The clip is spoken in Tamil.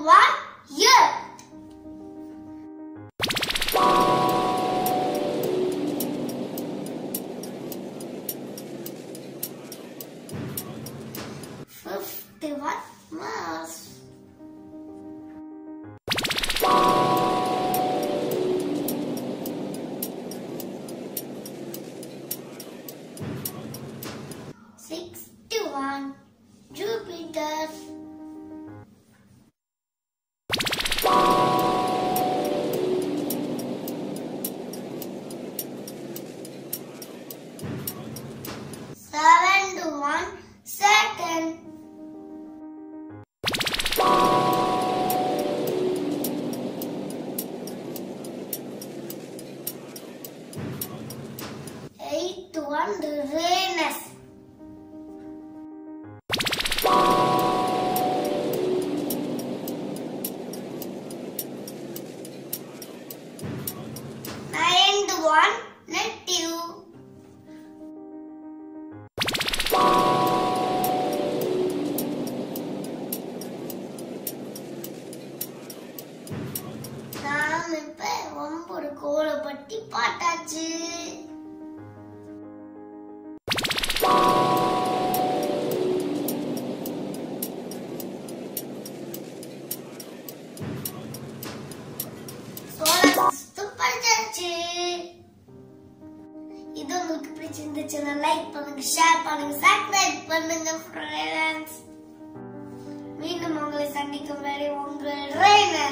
one year. Fifty-one miles. Sixty-one Jupiter. Eighth one, Uranus. Ninth one, Neptune. நாம் இப்ப ஒன்பது கோளை பத்தி பார்த்தாச்சு படிச்சாச்சு இது உங்களுக்கு பிடிச்சிருந்துச்சுன்னா லைக் பண்ணுங்க ஷேர் பண்ணுங்க சப்ஸ்கிரைப் பண்ணுங்க ஃப்ரெண்ட்ஸ் மீண்டும் உங்களை சந்திக்கும் வரை உங்கள் ரேனன்